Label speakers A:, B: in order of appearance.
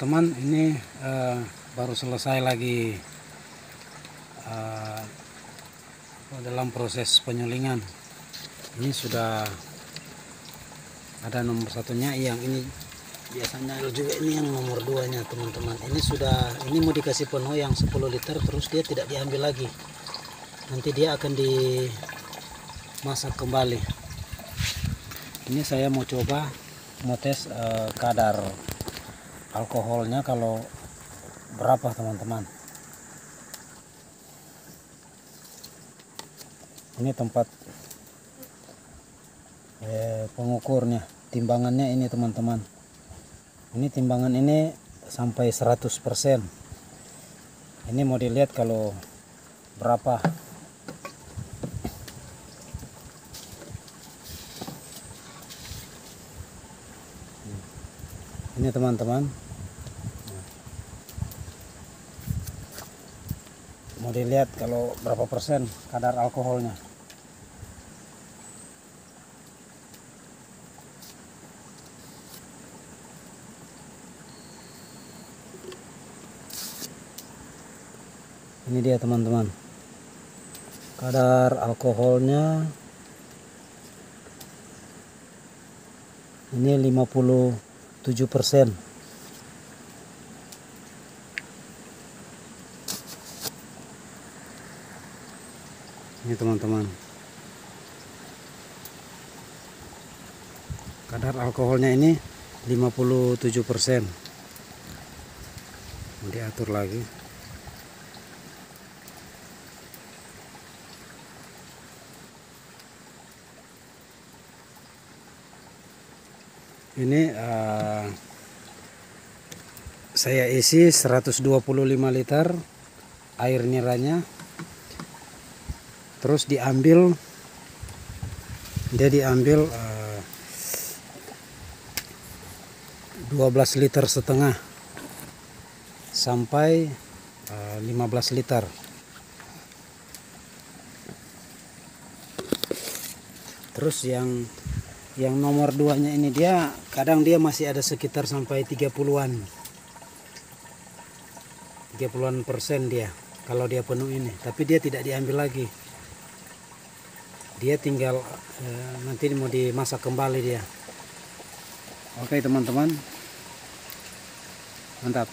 A: teman-teman ini eh, baru selesai lagi eh, dalam proses penyulingan. Ini sudah ada nomor satunya yang ini biasanya juga ini yang nomor duanya teman-teman. Ini sudah ini mau dikasih penuh yang 10 liter terus dia tidak diambil lagi. Nanti dia akan dimasak kembali. Ini saya mau coba mau tes eh, kadar alkoholnya kalau berapa teman-teman? Ini tempat eh, pengukurnya timbangannya ini teman-teman. Ini timbangan ini sampai 100% ini mau dilihat kalau berapa ini teman-teman. Mau dilihat kalau berapa persen kadar alkoholnya. Ini dia teman-teman. Kadar alkoholnya. Ini 57 persen. Ini teman-teman. Kadar alkoholnya ini 57 persen. Diatur lagi ini eh, saya isi 125 liter air niranya. Terus diambil dia diambil eh, 12 liter setengah sampai eh, 15 liter. Terus yang yang nomor duanya ini dia kadang dia masih ada sekitar sampai 30-an 30-an persen dia kalau dia penuh ini. Tapi dia tidak diambil lagi. Dia tinggal eh, nanti mau dimasak kembali dia. Oke teman-teman. Mantap